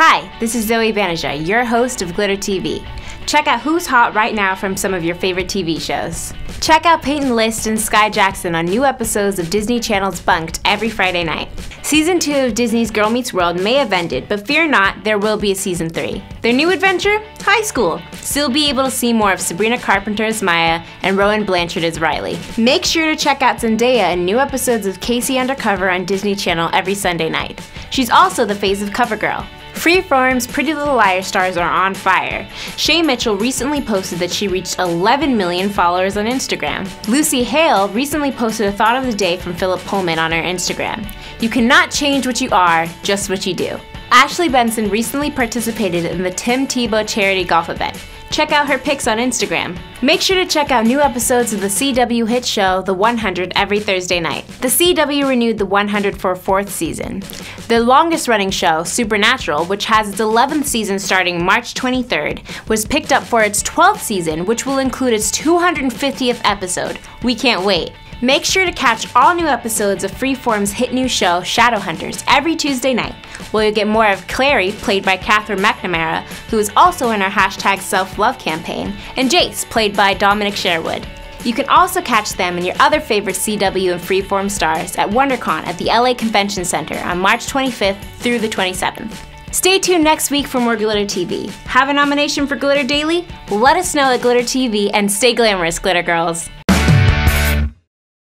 Hi, this is Zoe Banija, your host of Glitter TV. Check out who's hot right now from some of your favorite TV shows. Check out Peyton List and Skai Jackson on new episodes of Disney Channel's Bunk'd every Friday night. Season 2 of Disney's Girl Meets World may have ended, but fear not, there will be a season 3. Their new adventure? High school. Still be able to see more of Sabrina Carpenter as Maya and Rowan Blanchard as Riley. Make sure to check out Zendaya in new episodes of K.C. Undercover on Disney Channel every Sunday night. She's also the face of CoverGirl. Freeform's Pretty Little Liar stars are on fire. Shay Mitchell recently posted that she reached 11 million followers on Instagram. Lucy Hale recently posted a thought of the day from Philip Pullman on her Instagram. You cannot change what you are, just what you do. Ashley Benson recently participated in the Tim Tebow charity golf event. Check out her pics on Instagram. Make sure to check out new episodes of the CW hit show The 100 every Thursday night. The CW renewed The 100 for a fourth season. The longest running show, Supernatural, which has its 11th season starting March 23rd, was picked up for its 12th season, which will include its 250th episode. We can't wait. Make sure to catch all new episodes of Freeform's hit new show, Shadowhunters, every Tuesday night, where you'll get more of Clary, played by Katherine McNamara, who is also in our hashtag self love campaign, and Jace, played by Dominic Sherwood. You can also catch them and your other favorite CW and Freeform stars at WonderCon at the LA Convention Center on March 25th through the 27th. Stay tuned next week for more Glitter TV. Have a nomination for Glitter Daily? Let us know at Glitter TV and stay glamorous, Glitter Girls.